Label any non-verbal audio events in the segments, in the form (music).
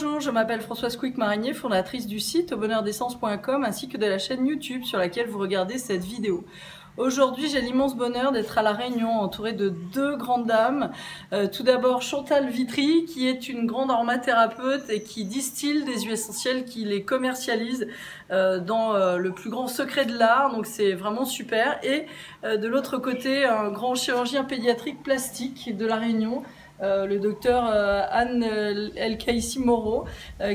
Bonjour, je m'appelle Françoise Quick-Marinier, fondatrice du site aubonheurdessence.com ainsi que de la chaîne YouTube sur laquelle vous regardez cette vidéo. Aujourd'hui, j'ai l'immense bonheur d'être à La Réunion entourée de deux grandes dames. Euh, tout d'abord, Chantal Vitry, qui est une grande aromathérapeute et qui distille des huiles essentielles, qui les commercialise euh, dans euh, le plus grand secret de l'art. Donc, c'est vraiment super. Et de l'autre côté, un grand chirurgien pédiatrique plastique de La Réunion, euh, le docteur euh, Anne euh, El Kaissi Moreau,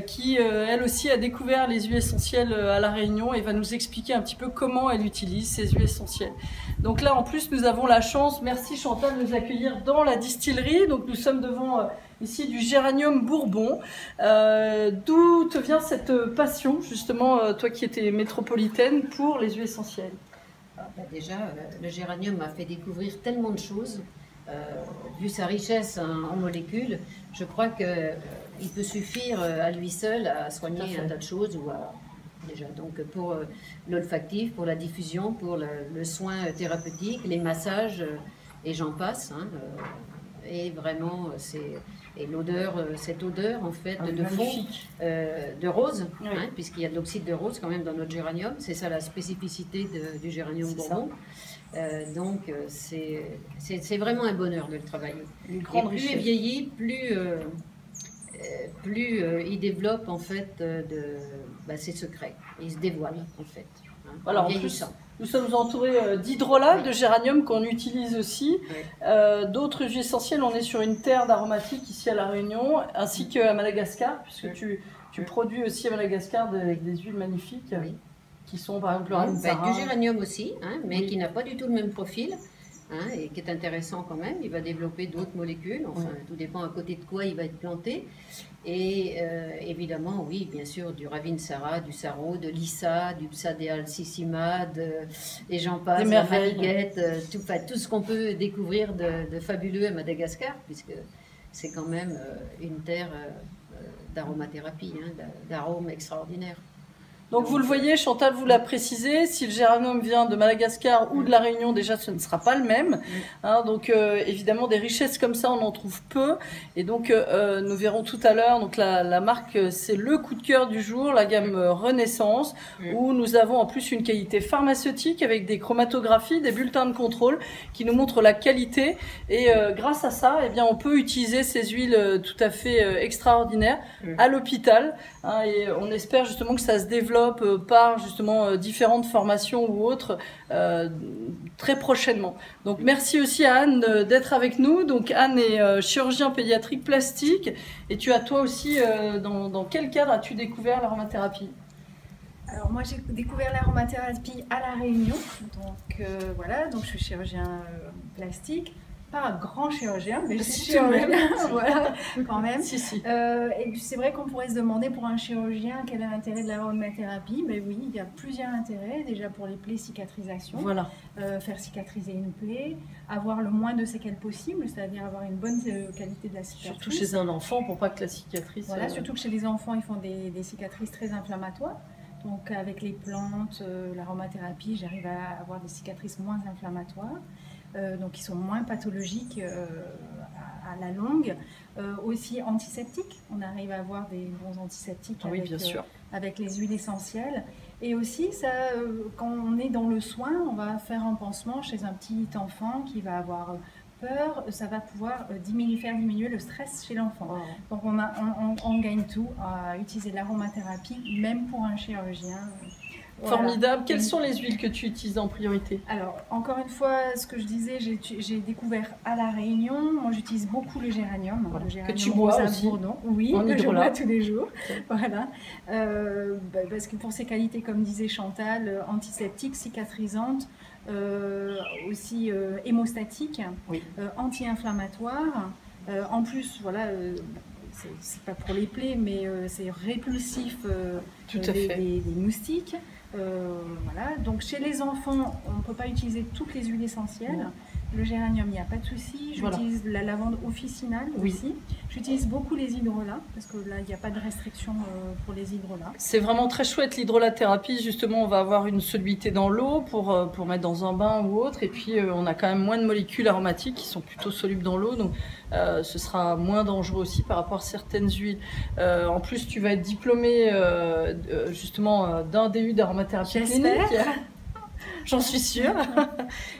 qui elle aussi a découvert les huiles essentielles à La Réunion et va nous expliquer un petit peu comment elle utilise ces huiles essentielles. Donc là, en plus, nous avons la chance, merci Chantal, de nous accueillir dans la distillerie. Donc nous sommes devant ici du géranium bourbon. D'où te vient cette passion, justement, toi qui étais métropolitaine, pour les huiles essentielles? Ah, bah, Déjà, le géranium m'a fait découvrir tellement de choses. Euh, vu sa richesse en, molécules, je crois qu'il euh, peut suffire euh, à lui seul à soigner un tas de choses. Ou déjà, donc pour l'olfactif, pour la diffusion, pour le, soin thérapeutique, les massages, et j'en passe. Hein, et vraiment, c'est et l'odeur, cette odeur en fait ah, de fond de rose, hein, puisqu'il y a de l'oxyde de rose quand même dans notre géranium, c'est ça la spécificité du géranium bourbon. Euh, donc euh, c'est vraiment un bonheur de le travailler. et plus il vieillit, plus, euh, plus il développe en fait de, bah, ses secrets. Il se dévoile en fait. Hein, Alors, nous sommes entourés d'hydrolat, de géranium qu'on utilise aussi. D'autres huiles essentielles, on est sur une terre d'aromatique ici à La Réunion, ainsi qu'à Madagascar, puisque tu, tu produis aussi à Madagascar avec des huiles magnifiques. Oui. qui sont par exemple le bah, Du géranium aussi, hein, mais qui n'a pas du tout le même profil. Hein, et qui est intéressant quand même. Il va développer d'autres molécules. Enfin, tout dépend à côté de quoi il va être planté. Et euh, évidemment, oui, bien sûr, du Ravinsara, du Saro, de l'Issa, du Psadéal Sissima, et j'en passe, la Mariguette, euh, tout, tout ce qu'on peut découvrir de, fabuleux à Madagascar, puisque c'est quand même euh, une terre d'aromathérapie, hein, d'arômes extraordinaires. Donc vous le voyez, Chantal vous l'a précisé, si le géranium vient de Madagascar ou de la Réunion, déjà ce ne sera pas le même. Hein, donc euh, évidemment des richesses comme ça, on en trouve peu. Et donc euh, euh, nous verrons tout à l'heure, donc la, marque c'est le coup de cœur du jour, la gamme Renaissance, où nous avons en plus une qualité pharmaceutique avec des chromatographies, des bulletins de contrôle qui nous montrent la qualité. Et grâce à ça, eh bien on peut utiliser ces huiles tout à fait extraordinaires à l'hôpital. Hein, et on espère justement que ça se développe euh, par justement euh, différentes formations ou autres euh, très prochainement. Donc merci aussi à Anne d'être avec nous. Donc Anne est chirurgien pédiatrique plastique. Et tu as toi aussi dans, quel cadre as-tu découvert l'aromathérapie? Alors moi j'ai découvert l'aromathérapie à la Réunion, donc voilà, donc je suis chirurgien plastique pas un grand chirurgien, mais je suis chirurgien, (laughs) voilà, quand même. Euh, et c'est vrai qu'on pourrait se demander pour un chirurgien quel est l'intérêt de l'aromathérapie. Mais oui, il y a plusieurs intérêts. Déjà pour les plaies cicatrisation, voilà. Euh, faire cicatriser une plaie, avoir le moins de séquelles possible, c'est-à-dire avoir une bonne euh, qualité de la cicatrice. Surtout chez un enfant, pour pas que la cicatrice. Voilà, surtout que chez les enfants, ils font des, des cicatrices très inflammatoires. Donc avec les plantes, l'aromathérapie, j'arrive à avoir des cicatrices moins inflammatoires. Euh, donc qui sont moins pathologiques euh, à, la longue. Euh, aussi antiseptiques, on arrive à avoir des bons antiseptiques ah avec, bien sûr. avec les huiles essentielles. Et aussi, ça, quand on est dans le soin, on va faire un pansement chez un petit enfant qui va avoir peur, ça va pouvoir diminuer, faire diminuer le stress chez l'enfant. Donc on, on, on, gagne tout à utiliser l'aromathérapie, même pour un chirurgien. Formidable. Quelles sont les huiles que tu utilises en priorité? Alors, encore une fois, ce que je disais, j'ai découvert à La Réunion. Moi, j'utilise beaucoup le géranium. Le géranium que tu bois aussi Oui, que (laughs) je bois tous les jours. voilà. Euh, bah, parce que pour ses qualités, comme disait Chantal, euh, antiseptique, cicatrisante, euh, aussi hémostatique, anti-inflammatoire. en plus, voilà c'est pas pour les plaies, mais c'est répulsif Tout à fait. des, moustiques. Euh, voilà. Donc chez les enfants, on ne peut pas utiliser toutes les huiles essentielles. Le géranium, il n'y a pas de souci. J'utilise la lavande officinale aussi. J'utilise beaucoup les hydrolats parce que là, il n'y a pas de restriction euh, pour les hydrolats. C'est vraiment très chouette l'hydrolathérapie. Justement, on va avoir une solubilité dans l'eau pour, euh, pour mettre dans un bain ou autre. Et puis, euh, on a quand même moins de molécules aromatiques qui sont plutôt solubles dans l'eau. Donc, ce sera moins dangereux aussi par rapport à certaines huiles. en plus, tu vas être diplômé justement d'un DU d'aromathérapie clinique. J'en suis sûre. (laughs)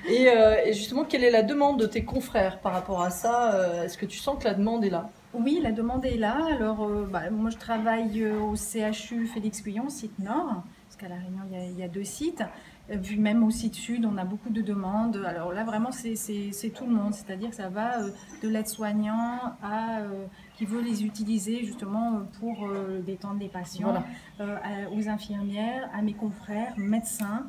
Euh, et, justement, quelle est la demande de tes confrères par rapport à ça euh, Est-ce que tu sens que la demande est là? Oui, la demande est là. Alors, euh, bah, moi, je travaille au CHU Félix Guyon, site nord, parce qu'à La Réunion, il y, a, deux sites. Vu même au site sud, on a beaucoup de demandes. Alors là, vraiment, c'est tout le monde. C'est-à-dire que ça va de l'aide-soignant à qui veut les utiliser justement pour détendre les patients, aux infirmières, à mes confrères, médecins.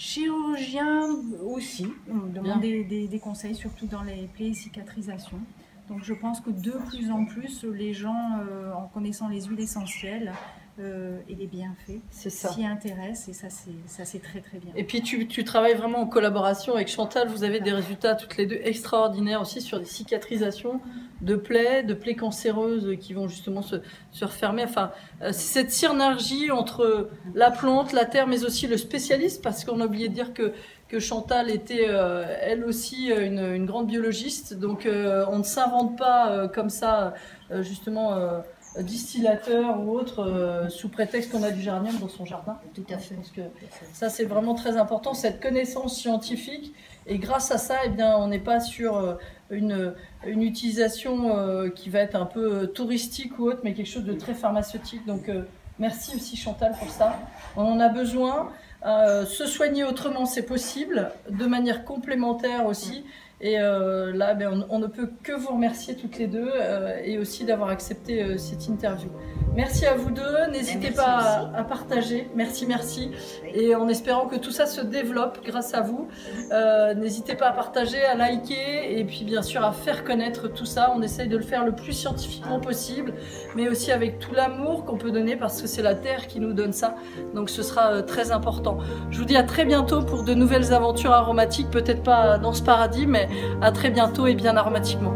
Chirurgien aussi, on demande des, conseils, surtout dans les plaies et cicatrisations. Donc je pense que de plus en plus, les gens, euh, en connaissant les huiles essentielles, euh, et les bienfaits s'y intéressent et ça c'est très très bien. Et puis tu, tu, travailles vraiment en collaboration avec Chantal, vous avez des résultats toutes les deux extraordinaires aussi sur des cicatrisations de plaies, de plaies cancéreuses qui vont justement se, se refermer. Enfin, euh, c'est cette synergie entre la plante, la terre, mais aussi le spécialiste, parce qu'on a oublié de dire que que Chantal était euh, elle aussi une, une, grande biologiste, donc on ne s'invente pas comme ça justement distillateur ou autre euh, sous prétexte qu'on a du géranium dans son jardin. Tout à fait. Parce que ça c'est vraiment très important, cette connaissance scientifique. Et grâce à ça, eh bien, on n'est pas sur euh, une, une utilisation euh, qui va être un peu touristique ou autre, mais quelque chose de très pharmaceutique. Donc merci aussi Chantal pour ça. On en a besoin. se soigner autrement, c'est possible, de manière complémentaire aussi. Et euh, là, ben, on, ne peut que vous remercier toutes les deux euh, et aussi d'avoir accepté euh, cette interview. Merci à vous deux. N'hésitez pas à, partager. Merci, merci. Et en espérant que tout ça se développe grâce à vous. N'hésitez pas à partager, à liker et puis bien sûr à faire connaître tout ça. On essaye de le faire le plus scientifiquement possible, mais aussi avec tout l'amour qu'on peut donner parce que c'est la Terre qui nous donne ça. Donc ce sera très important. Je vous dis à très bientôt pour de nouvelles aventures aromatiques. Peut-être pas dans ce paradis, mais à très bientôt et bien aromatiquement.